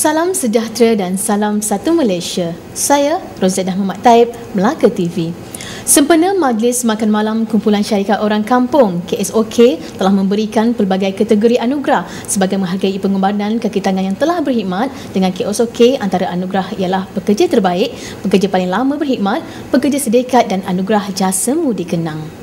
Salam sejahtera dan salam satu Malaysia. Saya Rozedah Muhammad Taib, Melaka TV. Sempena Majlis Makan Malam Kumpulan Syarikat Orang Kampung KSOK telah memberikan pelbagai kategori anugerah sebagai menghargai pengorbanan kaki tangan yang telah berkhidmat dengan KSOK antara anugerah ialah pekerja terbaik, pekerja paling lama berkhidmat, pekerja sedekat dan anugerah jasa mudi kenang.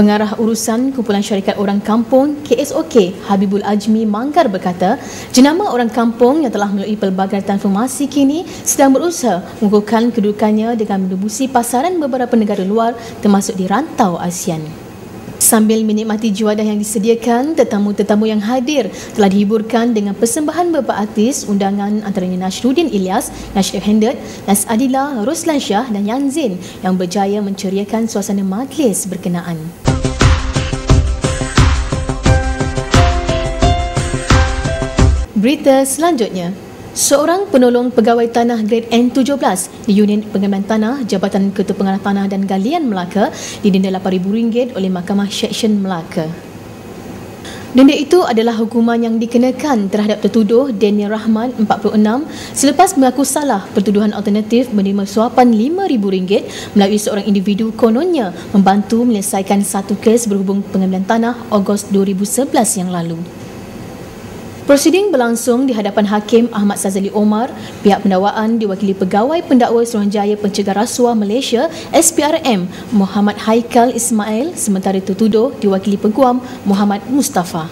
Pengarah Urusan Kumpulan Syarikat Orang Kampung KSOK Habibul Ajmi Manggar berkata, jenama orang kampung yang telah melalui pelbagai transformasi kini sedang berusaha mengukuhkan kedudukannya dengan menebusi pasaran beberapa negara luar termasuk di rantau ASEAN. Sambil menikmati juadah yang disediakan, tetamu-tetamu yang hadir telah dihiburkan dengan persembahan beberapa artis undangan antaranya Nasruddin Ilyas, Nashrif Hendet, Nas Adila, Roslan Shah dan Yan Zain yang berjaya menceriakan suasana majlis berkenaan. Berita selanjutnya, Seorang penolong pegawai tanah grade N17 di unit pengambilan tanah Jabatan Ketua Pengarah Tanah dan Galian Melaka didenda RM8,000 oleh Mahkamah Seksyen Melaka. Denda itu adalah hukuman yang dikenakan terhadap tertuduh Daniel Rahman 46 selepas mengaku salah pertuduhan alternatif menerima suapan RM5,000 melalui seorang individu kononnya membantu menyelesaikan satu kes berhubung pengambilan tanah Ogos 2011 yang lalu. Prosiding berlangsung di hadapan Hakim Ahmad Sazali Omar, pihak pendakwaan diwakili Pegawai Pendakwa Suruhanjaya Pencegah Rasuah Malaysia SPRM Muhammad Haikal Ismail sementara tertuduh diwakili Peguam Muhammad Mustafa.